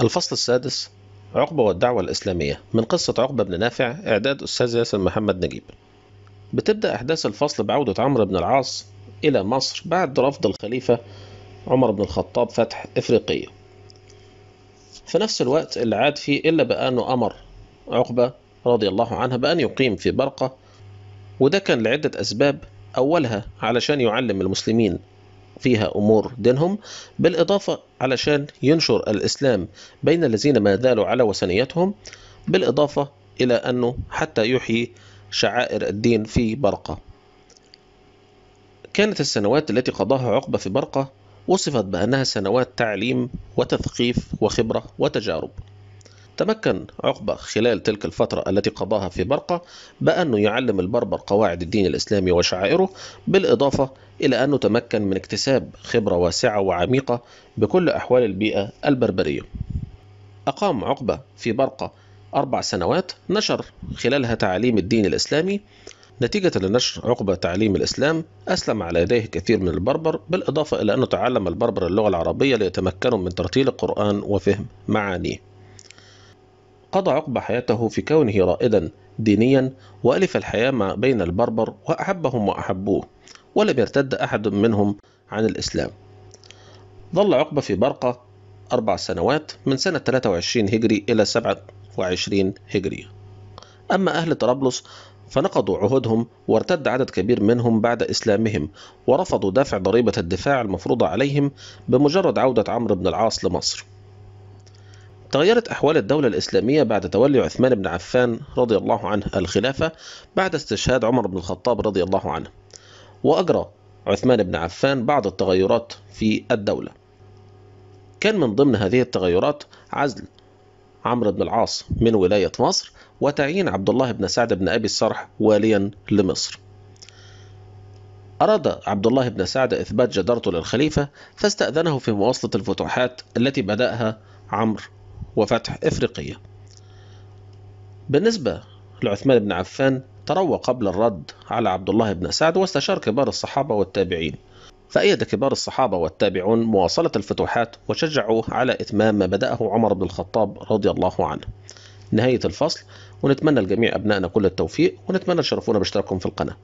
الفصل السادس عقبة والدعوة الإسلامية. من قصة عقبة بن نافع إعداد أستاذ ياسر محمد نجيب. بتبدأ أحداث الفصل بعودة عمرو بن العاص إلى مصر بعد رفض الخليفة عمر بن الخطاب فتح إفريقية. في نفس الوقت اللي عاد فيه إلا بأنه أمر عقبة رضي الله عنها بأن يقيم في برقة وده كان لعدة أسباب أولها علشان يعلم المسلمين فيها أمور دينهم بالإضافة علشان ينشر الإسلام بين الذين ما زالوا على وثنيتهم بالإضافة إلى أنه حتى يحيي شعائر الدين في برقة. كانت السنوات التي قضاها عقبة في برقة وصفت بأنها سنوات تعليم وتثقيف وخبرة وتجارب. تمكن عقبة خلال تلك الفترة التي قضاها في برقة بأنه يعلم البربر قواعد الدين الإسلامي وشعائره بالإضافة إلى أنه تمكن من اكتساب خبرة واسعة وعميقة بكل أحوال البيئة البربرية. أقام عقبة في برقة أربع سنوات نشر خلالها تعاليم الدين الإسلامي. نتيجة لنشر عقبة تعليم الإسلام أسلم على يديه كثير من البربر بالإضافة إلى أنه تعلم البربر اللغة العربية ليتمكنوا من ترتيل القرآن وفهم معانيه. قضى عقبة حياته في كونه رائدا دينيا وألف الحياة ما بين البربر وأحبهم وأحبوه ولم يرتد أحد منهم عن الإسلام. ظل عقبة في برقة أربع سنوات من سنة 23 هجري إلى 27 هجري. أما أهل طرابلس فنقضوا عهودهم وارتد عدد كبير منهم بعد إسلامهم ورفضوا دفع ضريبة الدفاع المفروضة عليهم بمجرد عودة عمرو بن العاص لمصر. تغيرت أحوال الدولة الإسلامية بعد تولي عثمان بن عفان رضي الله عنه الخلافة بعد استشهاد عمر بن الخطاب رضي الله عنه وأجرى عثمان بن عفان بعض التغيرات في الدولة. كان من ضمن هذه التغيرات عزل عمرو بن العاص من ولاية مصر وتعيين عبد الله بن سعد بن أبي الصرح واليا لمصر. أراد عبد الله بن سعد إثبات جدارته للخليفة فاستأذنه في مواصلة الفتوحات التي بدأها عمرو وفتح إفريقية. بالنسبة لعثمان بن عفان تروى قبل الرد على عبد الله بن سعد واستشار كبار الصحابة والتابعين. فأيد كبار الصحابة والتابعون مواصلة الفتوحات وشجعوه على إتمام ما بدأه عمر بن الخطاب رضي الله عنه. نهاية الفصل ونتمنى لجميع أبنائنا كل التوفيق ونتمنى تشرفونا باشتراككم في القناة.